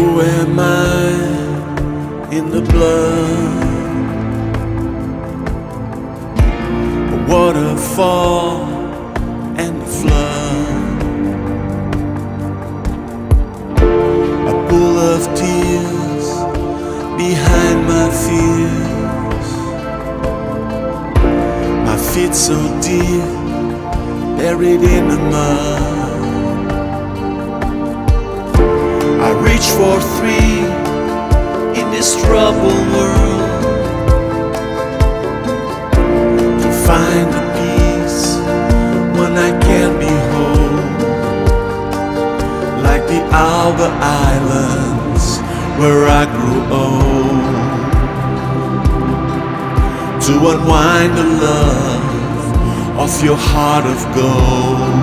Who am I in the blood? A waterfall and a flood. A pool of tears behind my fears. My feet so deep, buried in the mud. Reach for three in this troubled world to find the peace when I can't be whole, like the Alba Islands where I grew old. To unwind the love of your heart of gold.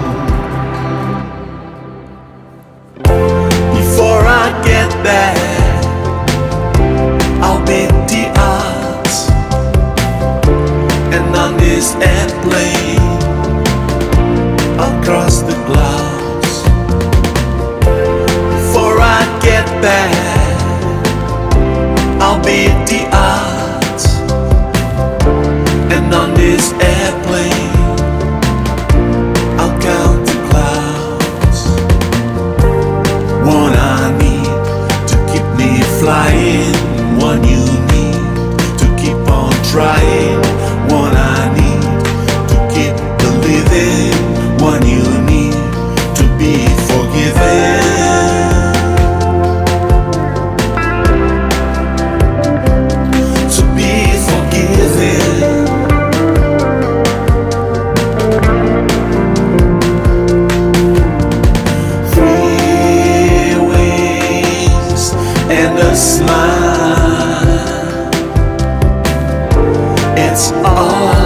This airplane, I'll count the clouds. One I need to keep me flying. One you need to keep on trying. and a smile. It's all.